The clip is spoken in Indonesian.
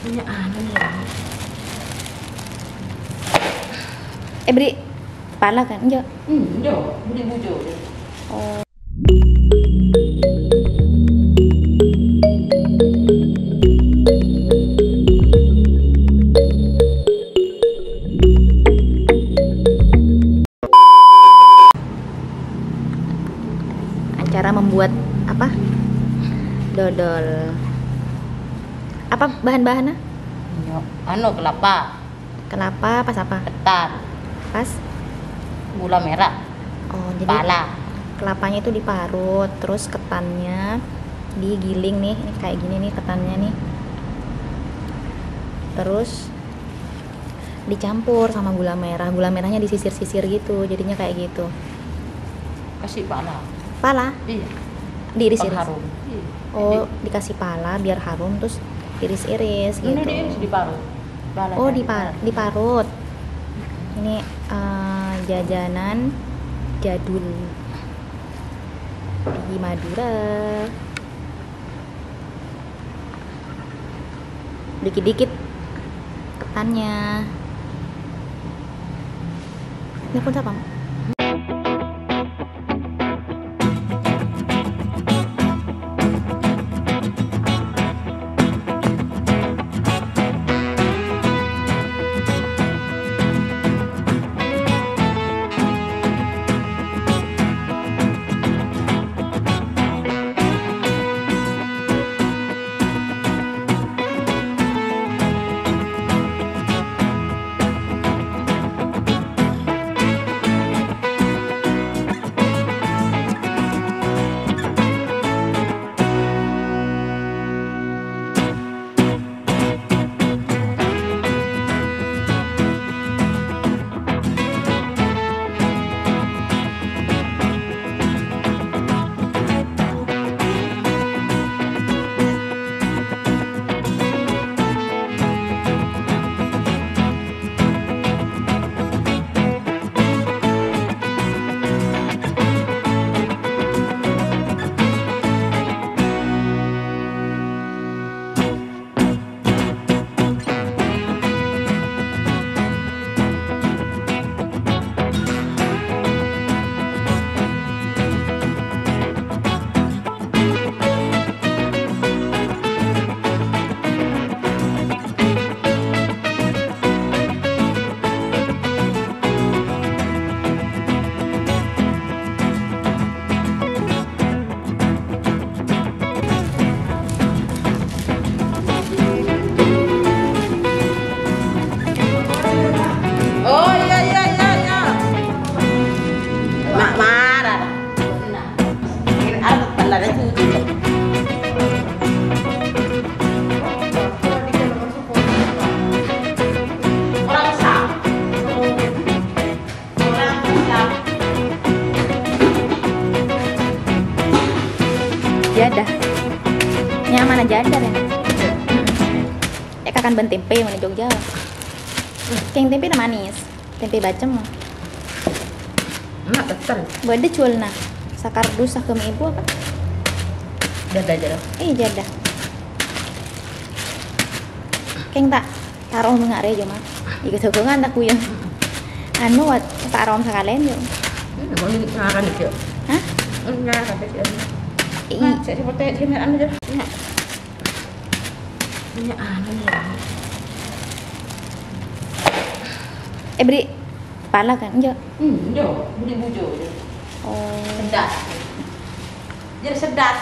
Punya anu ya. Eh beri pala kan? Enggak. Hmm, jo, budi bujo. Oh. Cara membuat apa? Dodol. Apa bahan-bahannya? Anu kelapa, Kelapa pas apa? ketan, Pas. gula merah, Oh, jadi pala. kelapanya itu diparut, terus ketannya digiling nih, ini kayak gini nih ketannya nih. Terus dicampur sama gula merah. Gula merahnya disisir-sisir gitu, jadinya kayak gitu. Kasih pala. Pala Iya. diiris-iris. Pengharum. Iya. Oh, dikasih pala biar harum terus iris-iris Ini gitu. diiris diparut. Pala Oh, kan dipa- diparut. Ini eh, jajanan jadul di Madura. Dikit-dikit ketannya. Ini pun siapa? Jadah. Nyaman aja ada ya. Ya kakan ben tempe mana Jogja. Keng tempe na manis. Tempe bacem mah. Enak betul. Na. Sakar dusah ke ibu apa? Udah aja. Eh jadah. Keng tak taruh mengak rejo mah. Iku sokongan tak kuyang. Anu wat taruh sakalen yo. Ini mau ngarang itu. Hah? Ngarang itu. I, Nah, saya seperti sini anu aja. Ini. Punya anu ya. eh beri pala kan? Enggak. Hmm, jo, budi bujo. Oh. Sedat. Jadi sedat.